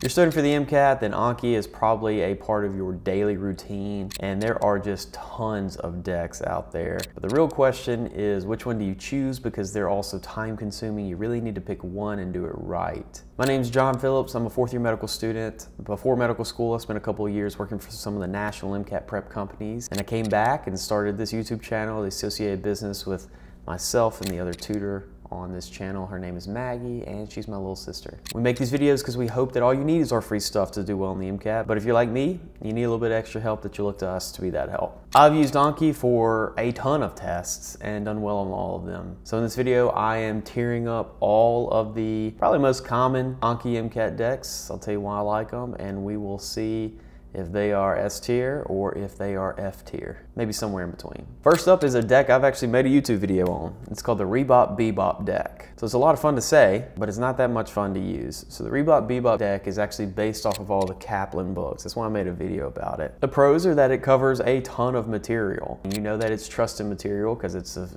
If you're studying for the MCAT, then Anki is probably a part of your daily routine, and there are just tons of decks out there. But the real question is which one do you choose because they're also time consuming. You really need to pick one and do it right. My name is John Phillips. I'm a fourth year medical student. Before medical school, I spent a couple of years working for some of the national MCAT prep companies, and I came back and started this YouTube channel, the associated business with myself and the other tutor on this channel. Her name is Maggie and she's my little sister. We make these videos because we hope that all you need is our free stuff to do well in the MCAT. But if you're like me, you need a little bit extra help that you look to us to be that help. I've used Anki for a ton of tests and done well on all of them. So in this video, I am tearing up all of the probably most common Anki MCAT decks. I'll tell you why I like them and we will see if they are S tier or if they are F tier, maybe somewhere in between. First up is a deck I've actually made a YouTube video on. It's called the Rebop Bebop deck. So it's a lot of fun to say, but it's not that much fun to use. So the Rebop Bebop deck is actually based off of all the Kaplan books. That's why I made a video about it. The pros are that it covers a ton of material. You know that it's trusted material because it's a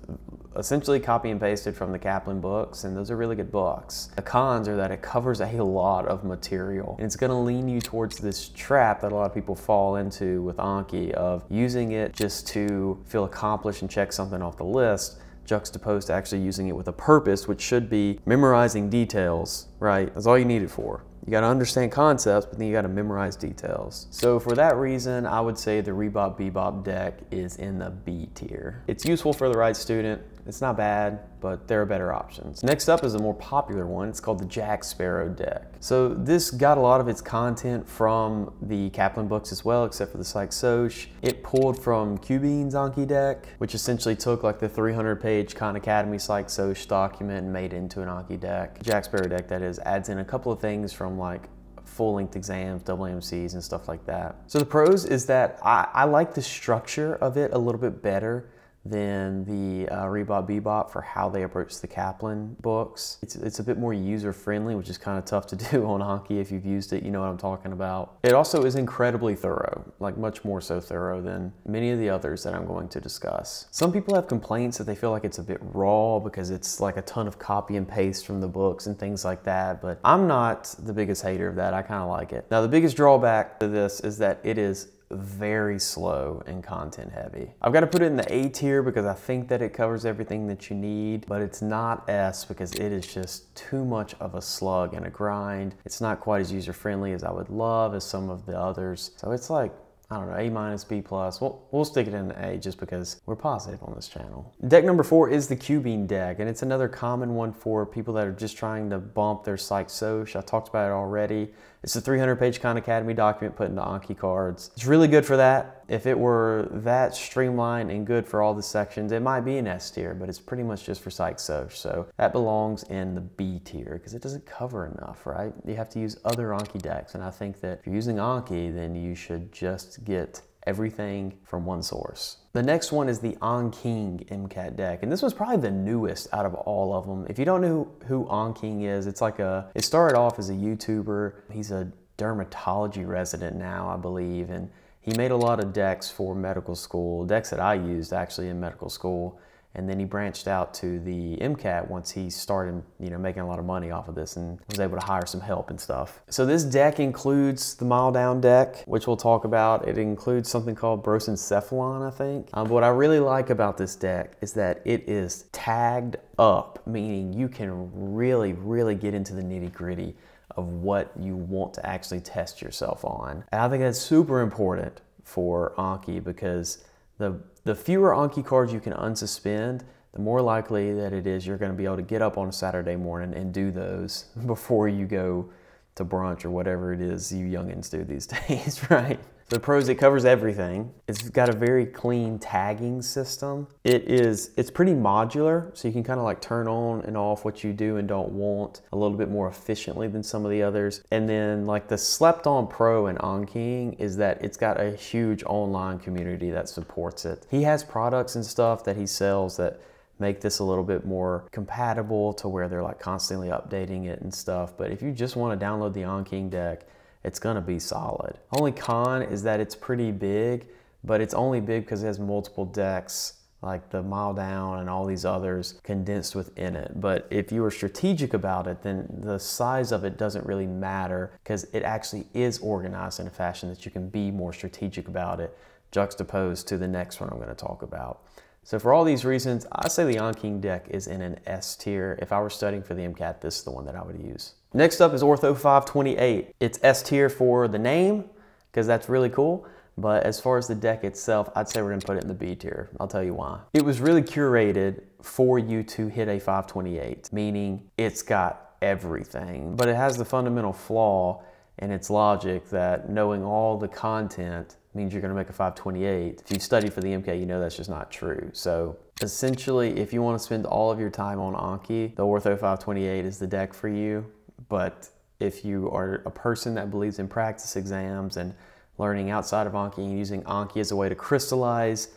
essentially copy and pasted from the Kaplan books, and those are really good books. The cons are that it covers a lot of material, and it's gonna lean you towards this trap that a lot of people fall into with Anki of using it just to feel accomplished and check something off the list, juxtaposed to actually using it with a purpose, which should be memorizing details, right? That's all you need it for. You got to understand concepts, but then you got to memorize details. So for that reason, I would say the Rebop Bebop deck is in the B tier. It's useful for the right student. It's not bad, but there are better options. Next up is a more popular one. It's called the Jack Sparrow deck. So this got a lot of its content from the Kaplan books as well, except for the Psych-Soc. It pulled from Cubene's Anki deck, which essentially took like the 300 page Khan Academy Psych-Soc document and made it into an Anki deck. Jack Sparrow deck, that is, adds in a couple of things from like full-length exams, double AMCs, and stuff like that. So the pros is that I, I like the structure of it a little bit better than the uh, Rebop Bebop for how they approach the Kaplan books. It's, it's a bit more user friendly, which is kind of tough to do on Anki. If you've used it, you know what I'm talking about. It also is incredibly thorough, like much more so thorough than many of the others that I'm going to discuss. Some people have complaints that they feel like it's a bit raw because it's like a ton of copy and paste from the books and things like that, but I'm not the biggest hater of that. I kind of like it. Now, the biggest drawback to this is that it is very slow and content heavy. I've got to put it in the A tier because I think that it covers everything that you need, but it's not S because it is just too much of a slug and a grind. It's not quite as user friendly as I would love as some of the others. So it's like I don't know, A minus, B plus. We'll, we'll stick it in A just because we're positive on this channel. Deck number four is the Cubene deck, and it's another common one for people that are just trying to bump their Psych-Soc. I talked about it already. It's a 300 page Khan Academy document put into Anki cards. It's really good for that. If it were that streamlined and good for all the sections, it might be an S tier, but it's pretty much just for Psych-Soc. So that belongs in the B tier because it doesn't cover enough, right? You have to use other Anki decks. And I think that if you're using Anki, then you should just get everything from one source. The next one is the Anking MCAT deck, and this was probably the newest out of all of them. If you don't know who Anking is, it's like a, it started off as a YouTuber. He's a dermatology resident now, I believe, and he made a lot of decks for medical school, decks that I used actually in medical school and then he branched out to the MCAT once he started, you know, making a lot of money off of this and was able to hire some help and stuff. So this deck includes the MileDown deck, which we'll talk about. It includes something called prosencephalon, I think. Um, what I really like about this deck is that it is tagged up, meaning you can really, really get into the nitty gritty of what you want to actually test yourself on. And I think that's super important for Anki because the, the fewer Anki cards you can unsuspend, the more likely that it is you're going to be able to get up on a Saturday morning and do those before you go to brunch or whatever it is you youngins do these days, right? The pros, it covers everything. It's got a very clean tagging system. It is, it's pretty modular, so you can kind of like turn on and off what you do and don't want a little bit more efficiently than some of the others. And then like the Slept On Pro and Anking is that it's got a huge online community that supports it. He has products and stuff that he sells that make this a little bit more compatible to where they're like constantly updating it and stuff. But if you just want to download the Anking deck, it's gonna be solid. Only con is that it's pretty big, but it's only big because it has multiple decks like the MileDown and all these others condensed within it. But if you are strategic about it, then the size of it doesn't really matter because it actually is organized in a fashion that you can be more strategic about it, juxtaposed to the next one I'm going to talk about. So for all these reasons, I say the Anking deck is in an S tier. If I were studying for the MCAT, this is the one that I would use. Next up is Ortho 528. It's S tier for the name, because that's really cool. But as far as the deck itself, I'd say we're gonna put it in the B tier. I'll tell you why. It was really curated for you to hit a 528, meaning it's got everything, but it has the fundamental flaw in its logic that knowing all the content means you're going to make a 528. If you've studied for the MCAT, you know that's just not true. So essentially, if you want to spend all of your time on Anki, the Ortho 528 is the deck for you. But if you are a person that believes in practice exams and learning outside of Anki and using Anki as a way to crystallize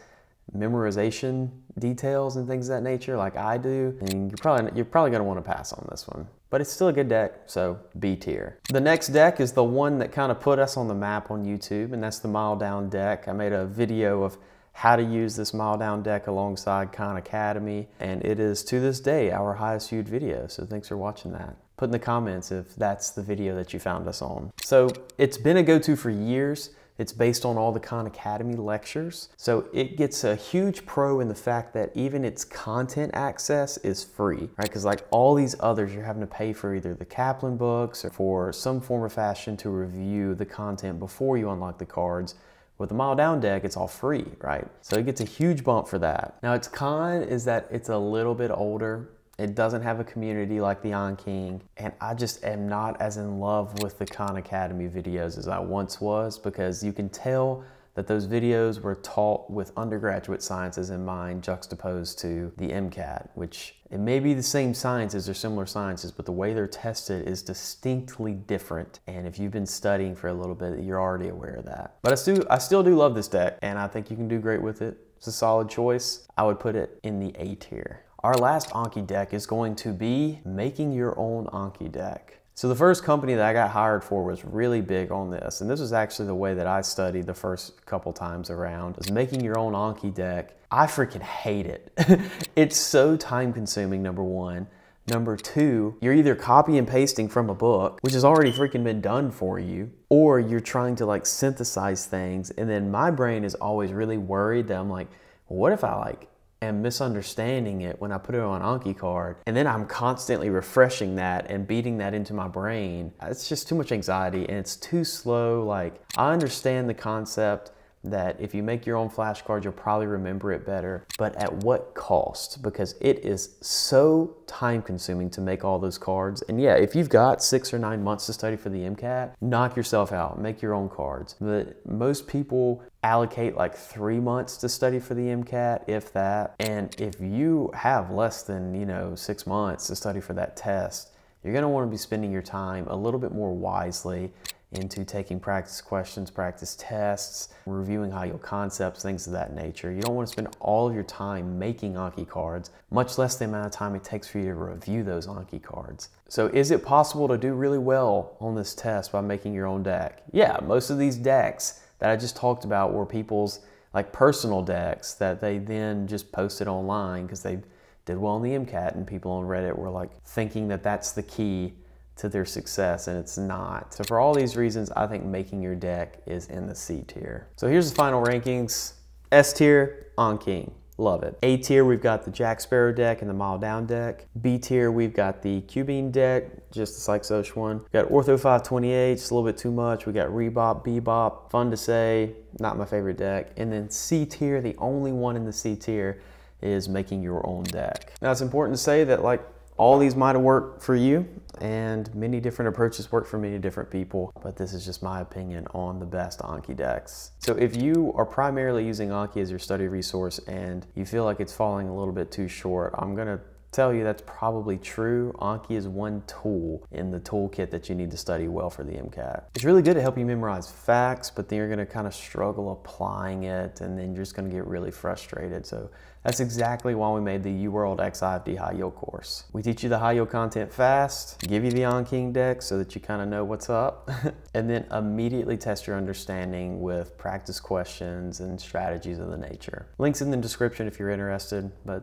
memorization details and things of that nature like I do, and you're probably you're probably want to pass on this one. But it's still a good deck, so B tier. The next deck is the one that kind of put us on the map on YouTube, and that's the MileDown deck. I made a video of how to use this MileDown deck alongside Khan Academy, and it is to this day our highest viewed video, so thanks for watching that. Put in the comments if that's the video that you found us on. So it's been a go-to for years. It's based on all the Khan Academy lectures. So it gets a huge pro in the fact that even its content access is free, right? Because like all these others, you're having to pay for either the Kaplan books or for some form of fashion to review the content before you unlock the cards. With the MileDown deck, it's all free, right? So it gets a huge bump for that. Now its con is that it's a little bit older it doesn't have a community like the Anking, and I just am not as in love with the Khan Academy videos as I once was because you can tell that those videos were taught with undergraduate sciences in mind juxtaposed to the MCAT, which it may be the same sciences or similar sciences, but the way they're tested is distinctly different. And if you've been studying for a little bit, you're already aware of that. But I still, I still do love this deck, and I think you can do great with it. It's a solid choice. I would put it in the A tier. Our last Anki deck is going to be making your own Anki deck. So the first company that I got hired for was really big on this, and this was actually the way that I studied the first couple times around, is making your own Anki deck. I freaking hate it. it's so time consuming, number one. Number two, you're either copy and pasting from a book, which has already freaking been done for you, or you're trying to like synthesize things. And then my brain is always really worried that I'm like, what if I like am misunderstanding it when I put it on Anki card. And then I'm constantly refreshing that and beating that into my brain. It's just too much anxiety and it's too slow. Like, I understand the concept that if you make your own flashcards, you'll probably remember it better, but at what cost? Because it is so time consuming to make all those cards. And yeah, if you've got six or nine months to study for the MCAT, knock yourself out, make your own cards. But most people allocate like three months to study for the MCAT, if that. And if you have less than, you know, six months to study for that test, you're gonna wanna be spending your time a little bit more wisely into taking practice questions, practice tests, reviewing high-yield concepts, things of that nature. You don't want to spend all of your time making Anki cards, much less the amount of time it takes for you to review those Anki cards. So is it possible to do really well on this test by making your own deck? Yeah, most of these decks that I just talked about were people's like personal decks that they then just posted online because they did well on the MCAT and people on Reddit were like thinking that that's the key to their success and it's not. So for all these reasons, I think making your deck is in the C tier. So here's the final rankings. S tier, Anking. Love it. A tier, we've got the Jack Sparrow deck and the MileDown deck. B tier, we've got the Cubene deck, just the Psych one. We got Ortho 528, just a little bit too much. We got Rebop, Bebop, fun to say, not my favorite deck. And then C tier, the only one in the C tier is making your own deck. Now it's important to say that like all these might have worked for you and many different approaches work for many different people, but this is just my opinion on the best Anki decks. So if you are primarily using Anki as your study resource and you feel like it's falling a little bit too short, I'm gonna tell you that's probably true. Anki is one tool in the toolkit that you need to study well for the MCAT. It's really good to help you memorize facts, but then you're gonna kind of struggle applying it and then you're just gonna get really frustrated. So that's exactly why we made the UWorld XIFD High Yield course. We teach you the high yield content fast, give you the Anki index so that you kind of know what's up, and then immediately test your understanding with practice questions and strategies of the nature. Links in the description if you're interested, but